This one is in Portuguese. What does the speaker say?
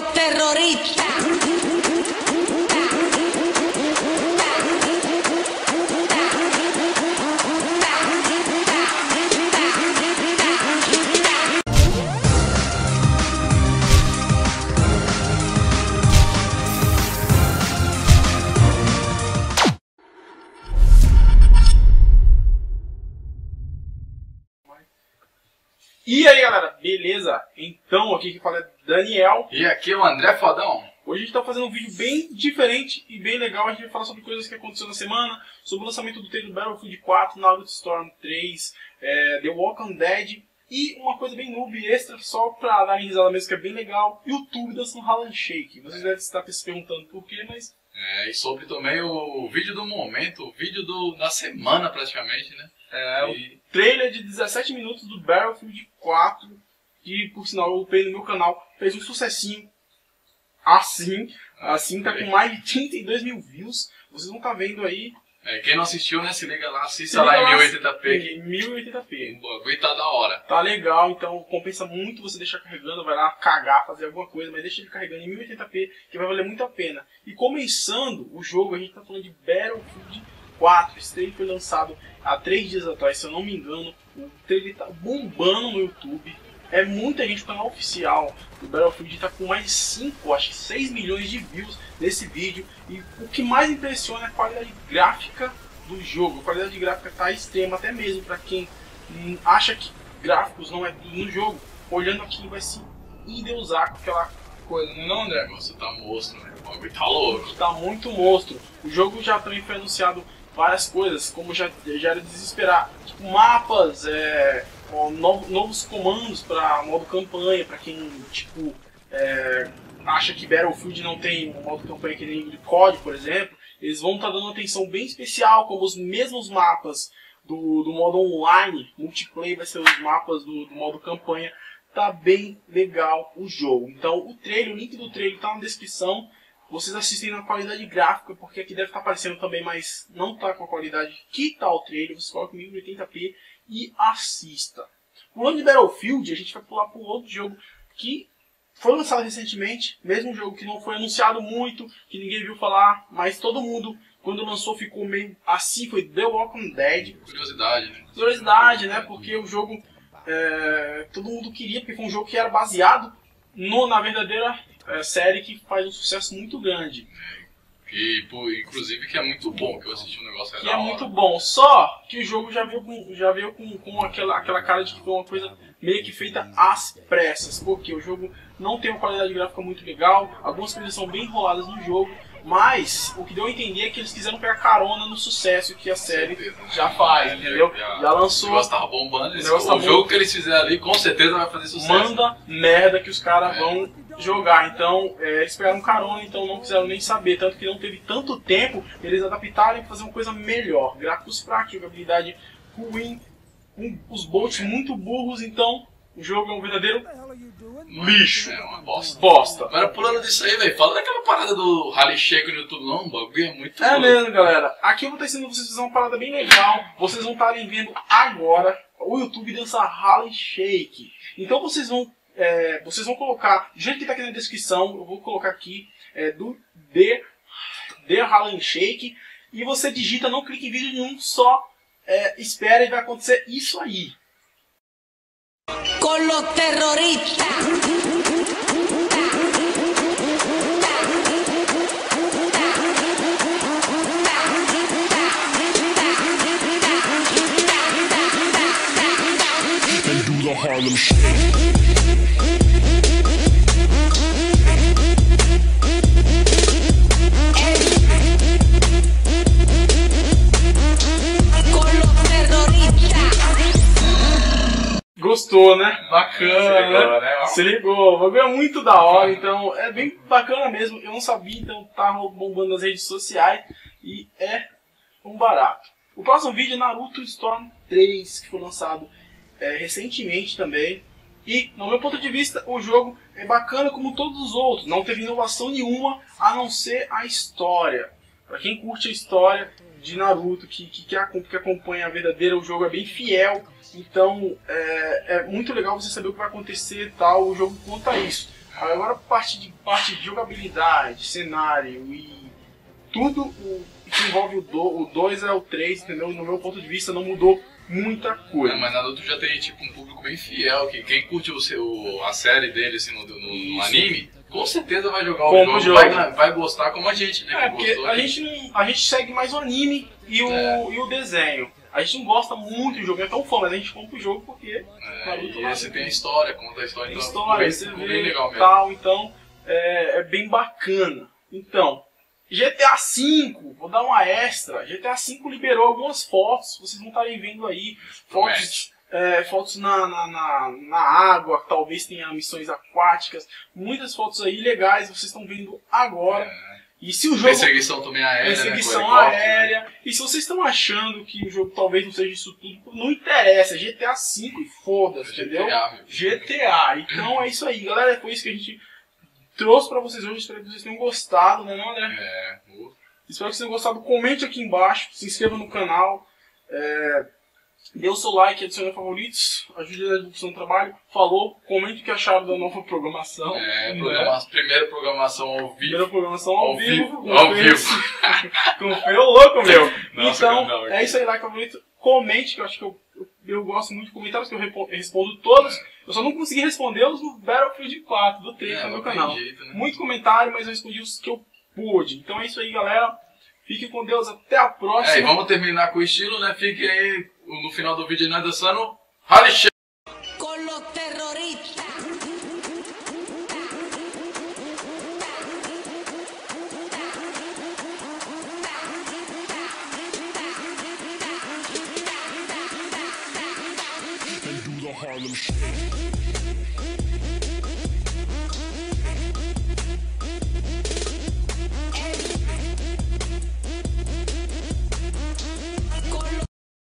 los terroristas. E aí galera, beleza? Então aqui que fala é Daniel. E aqui é o André Fodão. Hoje a gente tá fazendo um vídeo bem diferente e bem legal. A gente vai falar sobre coisas que aconteceram na semana, sobre o lançamento do trailer Battlefield 4, Naruto Storm 3, é, The Walking Dead e uma coisa bem noob extra, só pra dar risada mesmo, que é bem legal, YouTube dançando Harlem Shake. Vocês devem estar se perguntando por quê, mas... É, e sobre também o vídeo do momento, o vídeo do, da semana praticamente, né? É, E- o trailer de 17 minutos do Battlefield 4, que por sinal eu upei no meu canal, fez um sucessinho assim, assim tá com mais de 32 mil views. Vocês vão estar vendo aí É, quem não assistiu, né, se liga lá, assista liga lá em lá, 1080p que em 1080p. o bagulho tá da hora. Tá legal, então compensa muito você deixar carregando, vai lá cagar, fazer alguma coisa, mas deixa ele carregando em 1080p, que vai valer muito a pena. E começando o jogo, a gente tá falando de Battlefield 4. Esse trailer foi lançado há 3 dias atrás, se eu não me engano. O trailer tá bombando no YouTube. É muita gente, canal oficial do Battlefield tá com mais de 5, acho que 6 milhões de views nesse vídeo. E o que mais impressiona é a qualidade gráfica do jogo. A qualidade gráfica tá extrema, até mesmo para quem hum, acha que gráficos não é tudo no jogo. Olhando aqui vai se endeusar com aquela coisa, não é O André? negócio tá monstro, né? O bagulho tá louco. Tá muito monstro. O jogo já também foi anunciado várias coisas, como já, já era de desesperar. Tipo, mapas, é, novos comandos para modo campanha, para quem, tipo, é, acha que Battlefield não tem um modo campanha que nem de COD, por exemplo. Eles vão estar dando uma atenção bem especial, como os mesmos mapas do, do modo online, multiplayer vai ser os mapas do, do modo campanha. Tá bem legal o jogo. Então o trailer, o link do trailer tá na descrição. Vocês assistem na qualidade gráfica, porque aqui deve estar aparecendo também, mas não tá com a qualidade que tá o trailer. Você coloca em 1080p e assista. Pulando de Battlefield, a gente vai pular para um outro jogo que foi lançado recentemente, mesmo um jogo que não foi anunciado muito, que ninguém viu falar, mas todo mundo, quando lançou, ficou meio assim, foi The Walking Dead. Curiosidade, né? Curiosidade, né? Porque o jogo é, todo mundo queria, porque foi um jogo que era baseado no, na verdadeira é, série que faz um sucesso muito grande. E, pô, inclusive que é muito bom, que eu assisti um negócio Que da é hora. muito bom. Só que o jogo já veio com, já veio com, com aquela, aquela cara de que foi uma coisa meio que feita às pressas. Porque o jogo não tem uma qualidade gráfica muito legal, algumas coisas são bem enroladas no jogo. Mas o que deu a entender é que eles quiseram pegar carona no sucesso que a série certeza, já faz, É, entendeu? já- Já O lançou. negócio tava bombando. eles- o tá jogo que eles fizeram ali com certeza vai fazer sucesso. manda merda que os caras É. vão jogar. Então, é, eles pegaram carona, então não quiseram nem saber. Tanto que não teve tanto tempo eles adaptarem para fazer uma coisa melhor. Gráficos fracos, jogabilidade ruim, os bolts muito burros. Então, o jogo é um verdadeiro lixo. É uma bosta. Bosta. Agora pulando disso aí, velho, fala daquela parada do Rally Shake no YouTube, não, o bagulho é muito É mesmo, galera. Aqui eu vou estar ensinando vocês a fazer uma parada bem legal. Vocês vão estarem vendo agora o YouTube dançar Harlem Shake. Então vocês vão, é, vocês vão colocar, do jeito que está aqui na descrição, eu vou colocar aqui é, do The, The Harlem Shake. E você digita, não clique em vídeo nenhum, só é, espera e vai acontecer isso aí. Los terroristas. Gostou, né? Bacana, Se ligou, né? Se ligou, o bagulho é muito da hora, então é bem bacana mesmo. Eu não sabia, então tá bombando nas redes sociais e é um barato. O próximo vídeo é Naruto Storm 3, que foi lançado é, recentemente também. E, no meu ponto de vista, o jogo é bacana como todos os outros. Não teve inovação nenhuma a não ser a história. Pra quem curte a história de Naruto, que, que, que acom- que acompanha a verdadeira, o jogo é bem fiel. Então é, é muito legal você saber o que vai acontecer e tal. O jogo conta isso. Agora, parte de, parte de jogabilidade, cenário e tudo o que envolve o 2 é o 3, entendeu? No meu ponto de vista, não mudou muita coisa. É, mas Naruto já tem tipo um público bem fiel, que quem curte o seu, a série dele assim, no, no- no anime, com certeza vai jogar o Como jogo, jogo. Vai, vai gostar como a gente, né? É, que porque a gente, não, a gente segue mais o anime e o, É. e o desenho. A gente não gosta muito do jogo, é tão fã, mas a gente compra o jogo porque É, Naruto e esse tem história, conta a história, tem então história, bem, você vê legal e mesmo. tal, então é, é bem bacana. Então, GTA V, vou dar uma extra. GTA V liberou algumas fotos, vocês não estarem vendo aí. Fotos, é, fotos na, na, na, na água, talvez tenha missões aquáticas. Muitas fotos aí legais, vocês estão vendo agora. É. E se o jogo. Perseguição também aérea, Perseguição né, helicóptero, né? aérea. E se vocês estão achando que o jogo talvez não seja isso tudo, não interessa. É GTA V e foda-se, entendeu? GTA, meu. GTA. Então é isso aí, galera. Foi isso que a gente trouxe pra vocês hoje. Espero que vocês tenham gostado, né, não, André? É, Espero que vocês tenham gostado. Comente aqui embaixo, se inscreva no canal. É... Dê o seu like, adicione favoritos, ajude na divulgação do trabalho. Falou, comente o que acharam da nova programação. é, né? programa- primeira programação ao vivo. Primeira programação ao, Ao vivo. vivo, ao vivo. feio louco, meu. Nossa, então, não, é isso aí, like, favorito. Comente, que eu acho que eu, eu, eu gosto muito de comentários, que eu repo- respondo todos. Eu só não consegui responder-os no Battlefield 4, do 3 É, no meu canal. jeito, né? Muito comentário, mas eu respondi os que eu pude. Então é isso aí, galera. Fique com Deus até a próxima. É, e vamos terminar com o estilo, né? Fique aí no final do vídeo nós né, dançando Rally Harlem Shake.